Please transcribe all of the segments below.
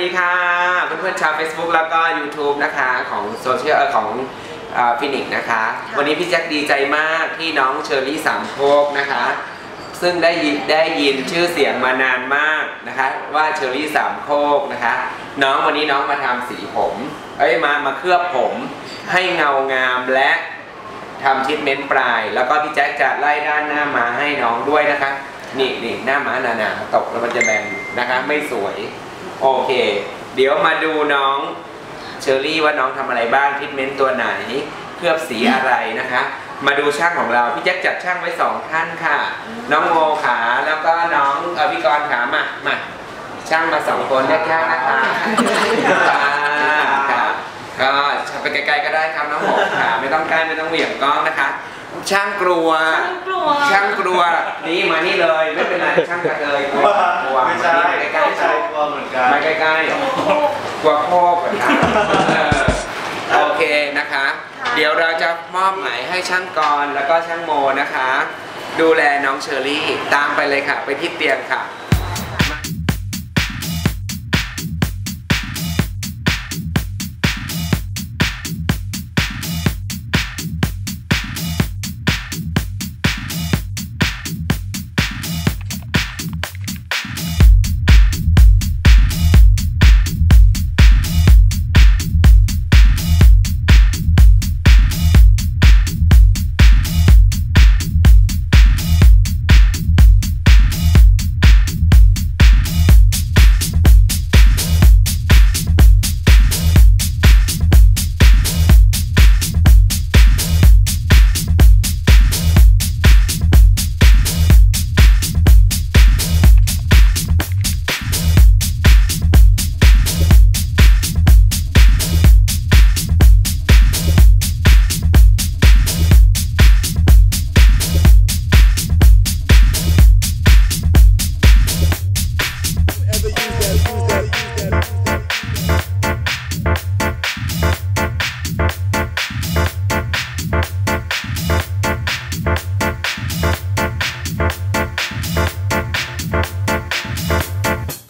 ดีค่ะเพื่อนๆชาว Facebook แล้วก็ YouTube นะคะของโซเชียลของฟินิกนะคะ วันนี้พี่แจ็คดีใจมากที่น้องเชอรี่สามโคกนะคะ ซึ่งได้ยินได้ยินชื่อเสียงมานานมากนะคะ ว่าเชอรี่สามโคกนะคะ น้องวันนี้น้องมาทำสีผม เอ้ยมามาเคลือบผมให้เงางามและทำทรีทเมนต์ปลาย แล้วก็พี่แจ็คจะไล่ด้านหน้ามาให้น้องด้วยนะคะ นี่นี่หน้าม้าหนาๆตกแล้วมันจะแบนนะคะ ไม่สวย โอเค เดี๋ยวมาดูน้องเชอรี่ว่าน้องทำอะไรบ้างทรีทเมนต์ตัวไหน เคลือบสีอะไรนะคะ มาดูช่างของเรา พี่แจ็คจัดช่างไว้สองท่านค่ะ น้องโมขาแล้วก็น้องเออพี่กรณ์ขามามาช่างมาสองคนแยกๆนะคะค่ะค่ะก็ไปไกลๆก็ได้ครับน้องโมขาไม่ต้องใกล้ไม่ต้องเหวี่ยงกล้องนะคะ ช่างกลัวกลัวช่างกลัว นี่มานี่เลย ไม่เป็นไรช่างกระเทยกลัวกลัวไม่ใช่มานี่ใกล้ไม่ๆใช่กลัว เหมือนกันมาใกล้ๆกลัวโคกเหรอครับเออโอเคนะคะ เดี๋ยวเราจะมอบหมายให้ช่างกรแล้วก็ช่างโมนะคะ ดูแลน้องเชอรี่ตามไปเลยค่ะ ไปที่เตียงค่ะ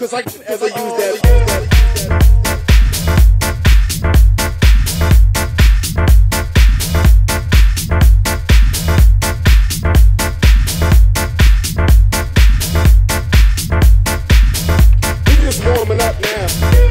cause I can ever use that. Warming up now.